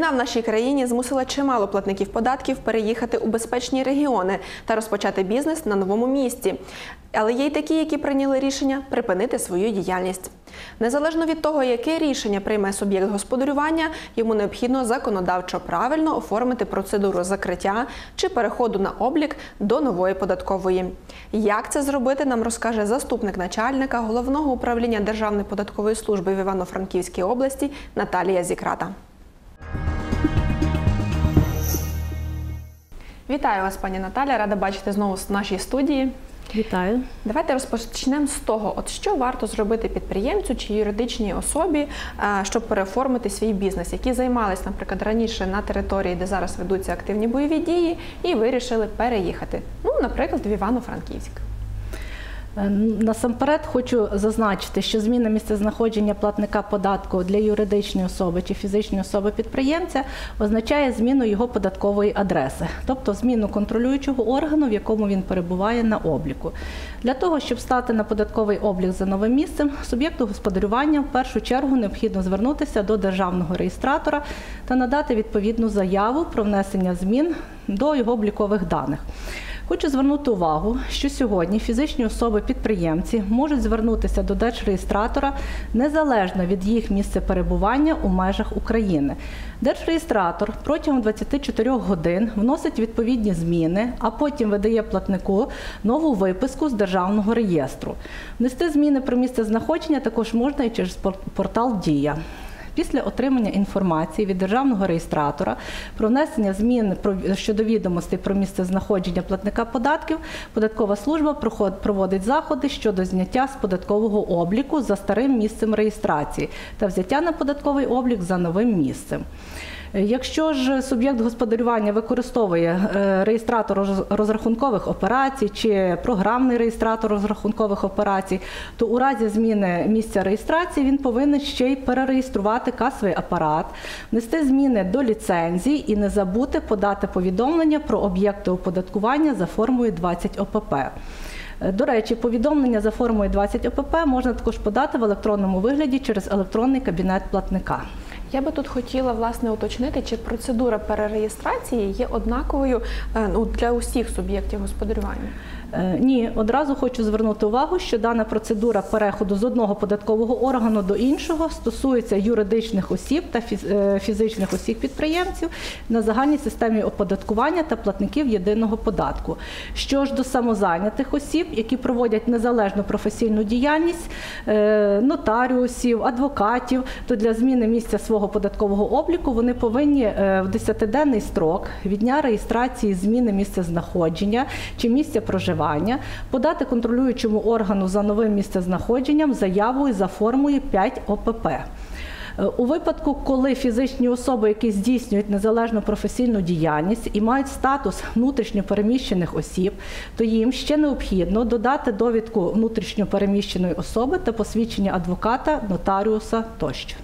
Війна в нашій країні змусила чимало платників податків переїхати у безпечні регіони та розпочати бізнес на новому місці. Але є й такі, які прийняли рішення припинити свою діяльність. Незалежно від того, яке рішення прийме суб'єкт господарювання, йому необхідно законодавчо правильно оформити процедуру закриття чи переходу на облік до нової податкової. Як це зробити, нам розкаже заступник начальника головного управління Державної податкової служби в Івано-Франківській області Наталія Зікрата. Вітаю вас, пані Наталя. Рада бачити знову в нашій студії. Вітаю. Давайте розпочнемо з того, от що варто зробити підприємцю чи юридичній особі, е, щоб переоформити свій бізнес, які займалися, наприклад, раніше на території, де зараз ведуться активні бойові дії, і вирішили переїхати. Ну, наприклад, в Івано-Франківськ. Е, Насамперед хочу зазначити, що зміна місцезнаходження платника податку для юридичної особи чи фізичної особи підприємця означає зміну його податкової адреси, тобто зміну контролюючого органу, в якому він перебуває на обліку. Для того, щоб стати на податковий облік за новим місцем, суб'єкту господарювання в першу чергу необхідно звернутися до державного реєстратора та надати відповідну заяву про внесення змін до його облікових даних. Хочу звернути увагу, що сьогодні фізичні особи-підприємці можуть звернутися до держреєстратора незалежно від їх місця перебування у межах України. Держреєстратор протягом 24 годин вносить відповідні зміни, а потім видає платнику нову виписку з державного реєстру. Внести зміни про місце знаходження також можна і через портал Дія. Після отримання інформації від державного реєстратора про внесення змін щодо відомостей про місце знаходження платника податків, податкова служба проводить заходи щодо зняття з податкового обліку за старим місцем реєстрації та взяття на податковий облік за новим місцем. Якщо ж суб'єкт господарювання використовує е, реєстратор розрахункових операцій чи програмний реєстратор розрахункових операцій, то у разі зміни місця реєстрації він повинен ще й перереєструвати касовий апарат, внести зміни до ліцензій і не забути подати повідомлення про об'єкти оподаткування за формою 20 ОПП. До речі, повідомлення за формою 20 ОПП можна також подати в електронному вигляді через електронний кабінет платника. Я би тут хотіла власне уточнити, чи процедура перереєстрації є однаковою е, ну, для усіх суб'єктів господарювання. Е, ні, одразу хочу звернути увагу, що дана процедура переходу з одного податкового органу до іншого стосується юридичних осіб та е, фізичних осіб підприємців на загальній системі оподаткування та платників єдиного податку. Що ж до самозайнятих осіб, які проводять незалежну професійну діяльність нотаріусів, адвокатів, то для зміни місця свого податкового обліку вони повинні в 10-денний строк від дня реєстрації зміни місця знаходження чи місця проживання проживання, подати контролюючому органу за новим місцезнаходженням заяву за формою 5 ОПП. Е, у випадку, коли фізичні особи, які здійснюють незалежну професійну діяльність і мають статус внутрішньопереміщених осіб, то їм ще необхідно додати довідку внутрішньопереміщеної особи та посвідчення адвоката, нотаріуса тощо.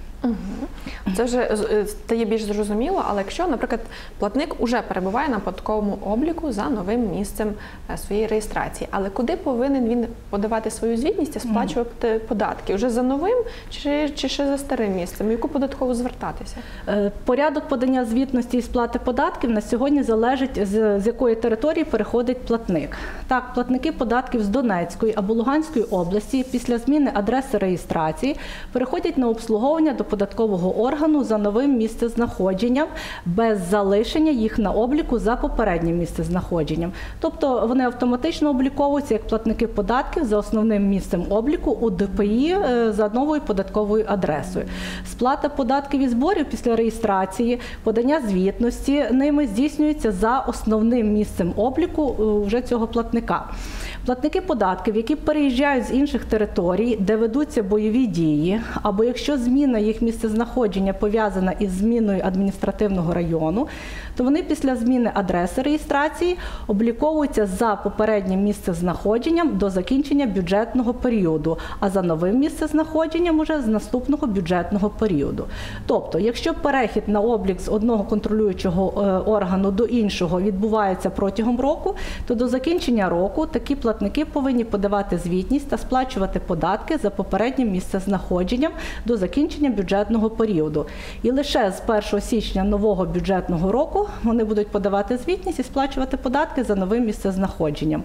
Це вже е, стає більш зрозуміло, але якщо, наприклад, платник вже перебуває на податковому обліку за новим місцем е, своєї реєстрації, але куди повинен він подавати свою звітність і сплачувати податки? Вже за новим чи чи ще за старим місцем? Яку податкову звертатися? Е, порядок подання звітності і сплати податків на сьогодні залежить з, з якої території переходить платник. Так, платники податків з Донецької або Луганської області після зміни адреси реєстрації переходять на обслуговування до податкового органу за новим місцезнаходженням без залишення їх на обліку за попереднім місцезнаходженням. Тобто вони автоматично обліковуються як платники податків за основним місцем обліку у ДПІ е, за новою податковою адресою. Сплата податків і зборів після реєстрації, подання звітності ними здійснюється за основним місцем обліку е, вже цього платника. Платники податків, які переїжджають з інших територій, де ведуться бойові дії, або якщо зміна їх місцезнаходження пов'язана із зміною адміністративного району, то вони після зміни адреси реєстрації обліковуються за попереднім місцезнаходженням до закінчення бюджетного періоду, а за новим місцезнаходженням уже з наступного бюджетного періоду. Тобто, якщо перехід на облік з одного контролюючого е, органу до іншого відбувається протягом року, то до закінчення року такі платники повинні подавати звітність та сплачувати податки за попереднім місцезнаходженням до закінчення бюджетного періоду. І лише з 1 січня нового бюджетного року вони будуть подавати звітність і сплачувати податки за новим місцезнаходженням.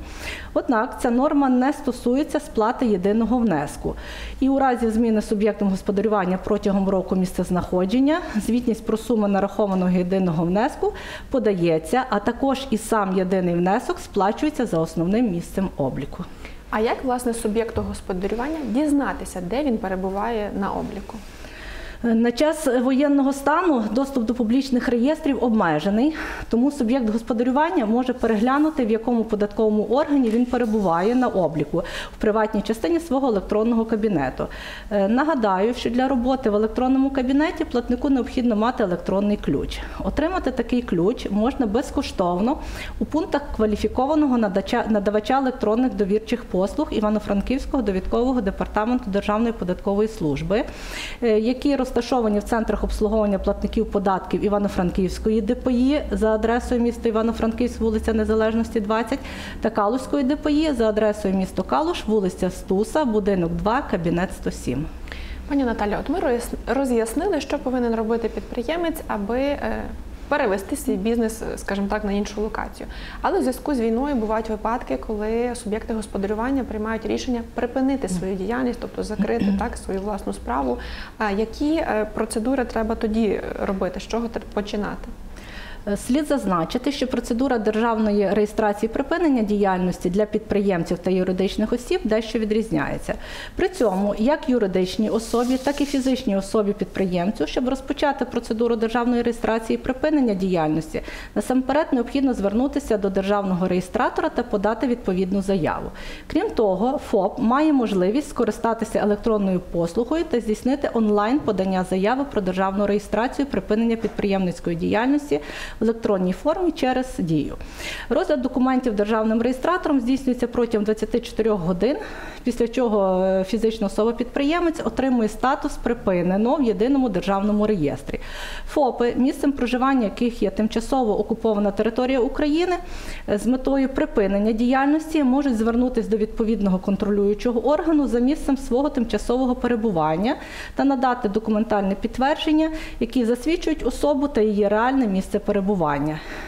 Однак ця норма не стосується сплати єдиного внеску. І у разі зміни суб'єктом господарювання протягом року місцезнаходження звітність про суму нарахованого єдиного внеску подається, а також і сам єдиний внесок сплачується за основним місцем обліку. А як власне суб'єкту господарювання дізнатися, де він перебуває на обліку? На час воєнного стану доступ до публічних реєстрів обмежений, тому суб'єкт господарювання може переглянути, в якому податковому органі він перебуває на обліку в приватній частині свого електронного кабінету. Е, Нагадаю, що для роботи в електронному кабінеті платнику необхідно мати електронний ключ. Отримати такий ключ можна безкоштовно у пунктах кваліфікованого надавача електронних довірчих послуг Івано-Франківського довідкового департаменту Державної податкової служби, е, які розташовані в центрах обслуговування платників податків Івано-Франківської ДПІ за адресою міста Івано-Франківськ, вулиця Незалежності, 20, та Калузької ДПІ за адресою місто Калуш, вулиця Стуса, будинок 2, кабінет 107. Пані Наталі, от ми роз'яснили, що повинен робити підприємець, аби е, перевести свій бізнес, е, скажімо так, на іншу локацію. Але в зв'язку з війною бувають випадки, коли суб'єкти господарювання приймають рішення припинити свою діяльність, тобто закрити так свою власну справу. Які е, процедури треба тоді робити? З чого починати? Е, Слід зазначити, що процедура державної реєстрації припинення діяльності для підприємців та юридичних осіб дещо відрізняється. При цьому як юридичній особі, так і фізичній особі підприємцю, щоб розпочати процедуру державної реєстрації припинення діяльності, насамперед необхідно звернутися до державного реєстратора та подати відповідну заяву. Крім того, ФОП має можливість скористатися електронною послугою та здійснити онлайн подання заяви про державну реєстрацію припинення підприємницької діяльності в електронній формі через дію. Розгляд документів державним реєстратором здійснюється протягом 24 годин, після чого е, фізична особа-підприємець отримує статус припинено в єдиному державному реєстрі. ФОПи, місцем проживання яких є тимчасово окупована територія України, е, з метою припинення діяльності можуть звернутися до відповідного контролюючого органу за місцем свого тимчасового перебування та надати документальне підтвердження, які засвідчують особу та її реальне місце перебування.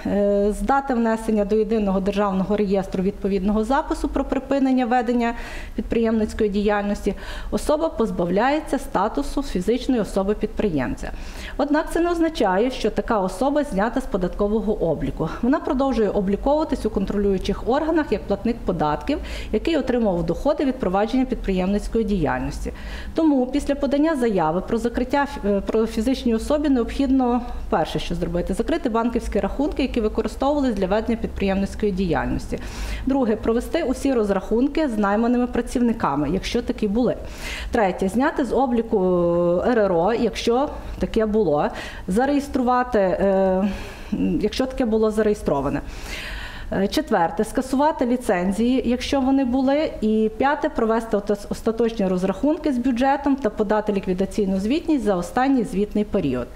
Е, З дати внесення до єдиного державного реєстру відповідного запису про припинення ведення підприємницької діяльності особа позбавляється статусу фізичної особи підприємця. Однак це не означає, що така особа знята з податкового обліку. Вона продовжує обліковуватись у контролюючих органах як платник податків, який отримував доходи від провадження підприємницької діяльності. Тому після подання заяви про закриття е, про фізичній особі необхідно перше, що зробити, закрити банківські рахунки, які використовувалися для ведення підприємницької діяльності. Друге, провести усі розрахунки з найманими працівниками, якщо такі були. Третє, зняти з обліку е, РРО, якщо таке було, зареєструвати, е, якщо таке було зареєстроване. Е, Четверте скасувати ліцензії, якщо вони були. І п'яте провести остаточні розрахунки з бюджетом та подати ліквідаційну звітність за останній звітний період.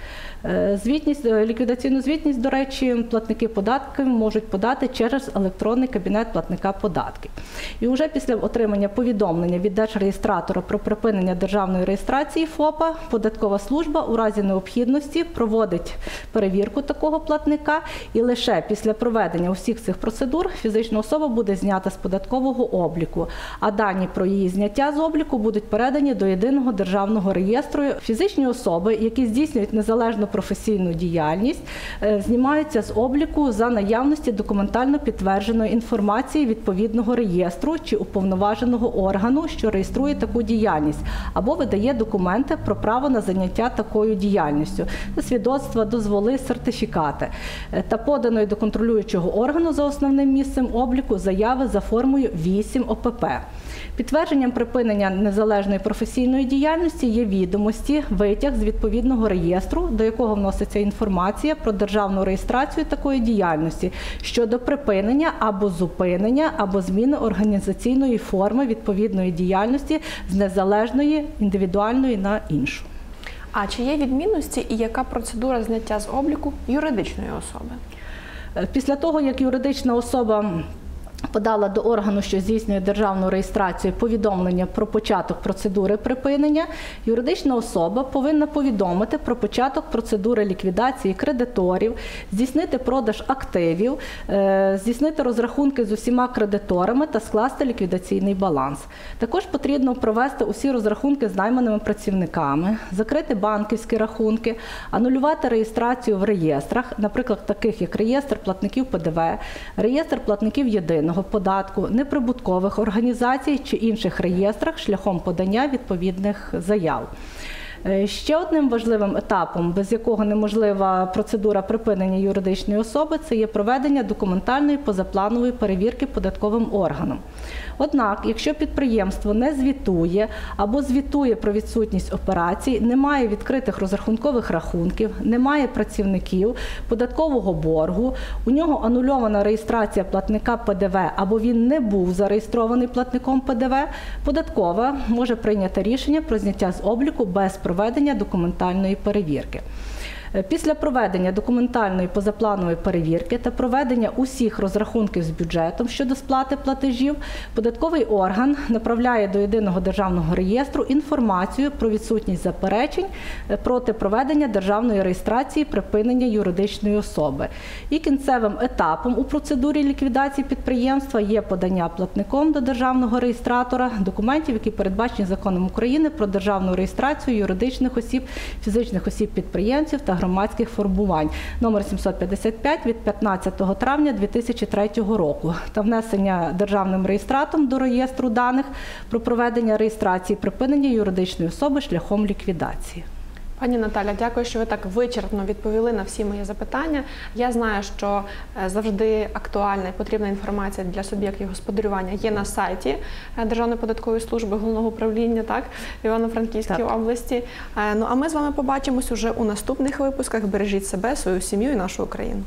Е, Звітність, е, ліквідаційну звітність, до речі, платники податків можуть подати через електронний кабінет платника податків. І вже після отримання повідомлення від держреєстратора про припинення державної реєстрації ФОПа, податкова служба у разі необхідності проводить перевірку такого платника, і лише після проведення усіх цих процедур фізична особа буде знята з податкового обліку, а дані про її зняття з обліку будуть передані до єдиного державного реєстру. Фізичні особи, які здійснюють незалежну професійну діяльність, е, знімаються з обліку за наявності документально підтвердженої інформації відповідного реєстру чи уповноваженого органу, що реєструє таку діяльність, або видає документи про право на заняття такою діяльністю, свідоцтва, дозволи, сертифікати Е, та поданої до контролюючого органу за основним місцем обліку заяви за формою 8 ОПП. Підтвердженням припинення незалежної професійної діяльності є відомості, витяг з відповідного реєстру, до якого вноситься інформація про державну реєстрацію такої діяльності щодо припинення або зупинення, або зміни організаційної форми відповідної діяльності з незалежної індивідуальної на іншу. А чи є відмінності і яка процедура зняття з обліку юридичної особи? Е, Після того, як юридична особа Подала до органу, що здійснює державну реєстрацію, повідомлення про початок процедури припинення. Юридична особа повинна повідомити про початок процедури ліквідації кредиторів, здійснити продаж активів, е, здійснити розрахунки з усіма кредиторами та скласти ліквідаційний баланс. Також потрібно провести усі розрахунки з найманими працівниками, закрити банківські рахунки, анулювати реєстрацію в реєстрах, наприклад, таких як реєстр платників ПДВ, реєстр платників єдиного податку, неприбуткових організацій чи інших реєстрах шляхом подання відповідних заяв. Е, Ще одним важливим етапом, без якого неможлива процедура припинення юридичної особи, це є проведення документальної позапланової перевірки податковим органом. Однак, якщо підприємство не звітує або звітує про відсутність операцій, немає відкритих розрахункових рахунків, немає працівників, податкового боргу, у нього анульована реєстрація платника ПДВ або він не був зареєстрований платником ПДВ, податкова може прийняти рішення про зняття з обліку без проведення документальної перевірки. Е, Після проведення документальної позапланової перевірки та проведення усіх розрахунків з бюджетом щодо сплати платежів, податковий орган направляє до єдиного державного реєстру інформацію про відсутність заперечень е, проти проведення державної реєстрації припинення юридичної особи. І кінцевим етапом у процедурі ліквідації підприємства є подання платником до державного реєстратора документів, які передбачені законом України про державну реєстрацію юридичних осіб, фізичних осіб підприємців та громадських формувань номер 755 від 15 травня 2003 року та внесення державним реєстратом до реєстру даних про проведення реєстрації припинення юридичної особи шляхом ліквідації. Пані Наталя, дякую, що ви так вичерпно відповіли на всі мої запитання. Я знаю, що е, завжди актуальна і потрібна інформація для суб'єктів господарювання є на сайті е, Державної податкової служби головного управління, так в Івано-Франківській області. Е, Ну а ми з вами побачимось уже у наступних випусках. Бережіть себе, свою сім'ю і нашу Україну.